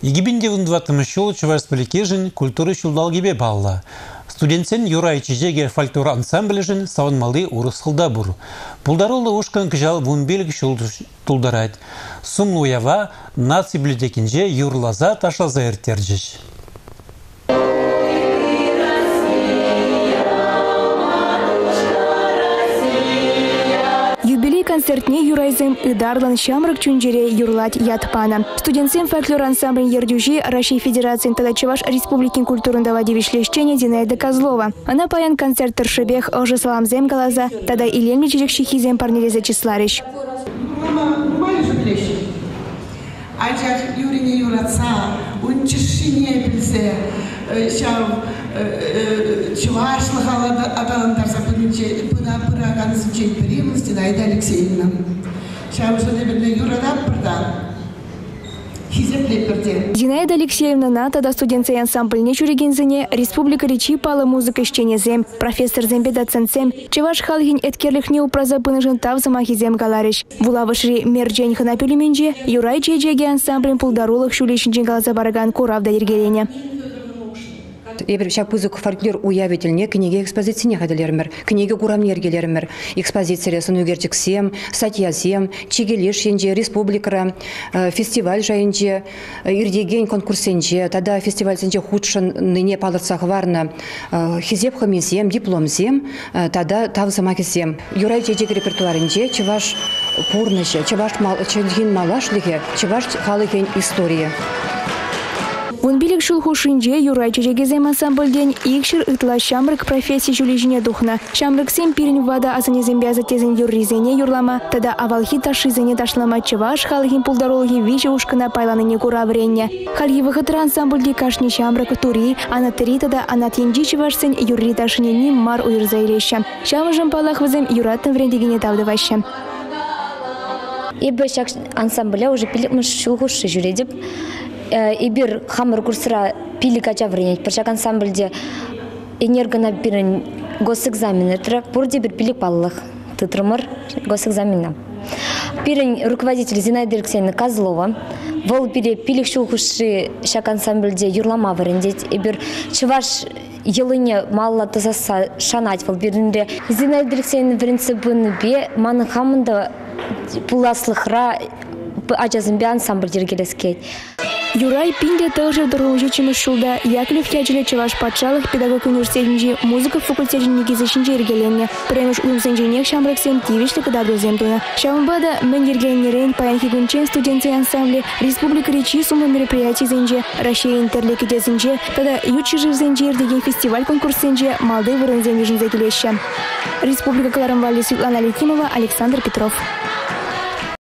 Игибинде вундватымы шул Чувашспілікежін культуры шулдалгебе балла. Студентсен Юрай Чижеге фольклор ансамблежін савынмалы урыс қылда бұр. Пулдаролы ушкан кыжал вунбелгі шул тулдарайд. Сумлуява наци библиотекинже юрлаза ташлаза эртержіш. Концертне юрайзем ыдарлан шамрак чунжере юрлать ятпана. Студентсем фольклор ансамбль Ердюжи России Федерации Чуваш Республикин культурного девишлещения Зинаида Козлова. Она паян концерт Тершебех ожи саламзем галаза, тогда и лемли чижекшихизем парнелезе числарищ. Ancak yüreğine yuratsa, un çişine bilse, şav чувашных аталандарса пырагансын чейт береміз Зинаида Алексеевна. Жөне білме юрадап бірдан. Зинаида Алексеевна республика речи пала музыка зем, профессор зембе доцентсем, чеваш халгин эткерлих не упраза пынышын тав замахизем галариш. Вулавышри мерджень ханапелеменже, юрай чеджеге ансамблен пулдарулых шулешінчен галаза бараган куравда ергелене эбир шак пузык фольклор уявительне книге экспозицине хаделермер книге курамнер келермер экспозиция сем статья сем чигелеш енже республикара э, фестиваль жайынже э, ирдеген конкурсенже тада фестиваль сенже худшын ныне палырсах варна. Э, хизеп хамизем дипломзем тада тавзамакисем юрай жежек репертуаринже чеваш пурныше чеваш мал чедгин малашлихе чеваш халыхен история Вон билик шул хушинже юрай чечегезем ансамбльден икшир ытла шамрык профессия жулежине духна. Шамрык сем пирин вада азанезем бяза тезен юрризене юрлама, тада авалхи ташизене ташлама чеваш халхин пулдарологи виче ушкана пайланыне кура вренне. Хальги выхытра ансамбльде кашни шамрык тури, анатери тада анатенджи чевашсен юрри ташыне ним мар уйрза илеща. Шамыжым палах вызем юраттын врендегене тавдываща. Ибо шак ансамбля уже пиликмыш шулхуши жүредіп, ибир хамыр курсыра пили кача вренет пыршак ансамбльде энергона бирен госэкзамен этра пурде бир пилик баллых тытрымыр госэкзамена. Пирен руководитель Зинаида Алексеевна Козлова. Вол бире пилик шулхуши шак ансамбльде юрлама врендет ибир чываш йылыне малла тазаса шанать вол биринде Зинаида Алексеевна принципын бе маны хамында пуласлыхра ажазын бе ансамбль дергелескет Юрай пинде тоже дұрылжы шулда Яклев тяжеле чеваш патшалық педагог университетінде музыка факультетінің негізішінде ергеленне. Премеш уйымсенженек шамраксен тивишлі кадады земтуна. Шамбада мен ергеленерен паян хигунчен студенция ансамбле республика речи сумы мероприятий зенже, Россия интерлеки тогда ючи живзенже ердеген фестиваль конкурсенже малды вырынзен ежінзе келеші. Республика Кларамвали Светлана Летимова, Александр Петров.